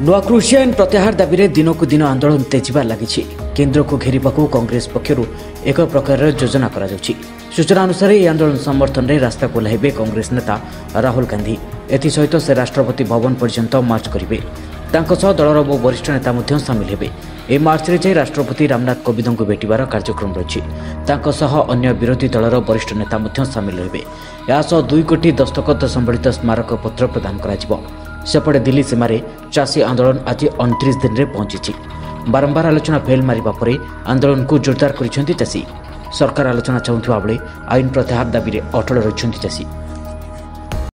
ନୂଆ କୃଷି ଆଇନ ପ୍ରତ୍ୟାହାର ଦାବିରେ ଦିନକୁ ଦିନ ଆନ୍ଦୋଳନ ତେଜିବାରେ ଲାଗିଛି। କେନ୍ଦ୍ରକୁ ଘେରିବାକୁ କଂଗ୍ରେସ ପକ୍ଷରୁ ଏକ ପ୍ରକାରର ଯୋଜନା କରାଯାଉଛି। ସୂଚନା ଅନୁସାରେ ଏହି ଆନ୍ଦୋଳନ ସମର୍ଥନରେ ରାସ୍ତାକୁ ଓହ୍ଲାଇବେ କଂଗ୍ରେସ ନେତା ରାହୁଲ ଗାନ୍ଧୀ। ଏଥିସହିତ ସେ ରାଷ୍ଟ୍ରପତି ଭବନ ପର୍ଯ୍ୟନ୍ତ ମାର୍ଚ୍ଚ କରିବେ। ତାଙ୍କ ସହ ଦଳର ବହୁ ବରିଷ୍ଠ ନେତା ମଧ୍ୟ ସାମିଲ ହେବେ। ଏହି ମାର୍ଚ୍ଚରେ ଯାଇ ରାଷ୍ଟ୍ରପତି ରାମନାଥ କୋବିନ୍ଦଙ୍କୁ ଭେଟିବାର କାର୍ଯ୍ୟକ୍ରମ ରହିଛି। ତାଙ୍କ ସହ ଅନ୍ୟ ବିରୋଧୀ ଦଳର ବରିଷ୍ଠ ନେତା ମଧ୍ୟ ସାମିଲ ହେବେ। ଏହା ସହ ଦୁଇ କୋଟି ଦସ୍ତଖତ ସମ୍ବଳିତ ସ୍ମାରକପତ୍ର ପ୍ରଦାନ କରାଯିବ। ସେପଟେ ଦିଲ୍ଲୀ ସୀମାରେ ଚାଷୀ ଆନ୍ଦୋଳନ ଆଜି ଅଣତିରିଶ ଦିନରେ ପହଞ୍ଚିଛି। ବାରମ୍ବାର ଆଲୋଚନା ଫେଲ୍ ମାରିବା ପରେ ଆନ୍ଦୋଳନକୁ ଜୋରଦାର କରିଛନ୍ତି ଚାଷୀ। ସରକାର ଆଲୋଚନା ଚାହୁଁଥିବା ବେଳେ ଆଇନ ପ୍ରତ୍ୟାହାର ଦାବିରେ ଅଟଳ ରହିଛନ୍ତି ଚାଷୀ।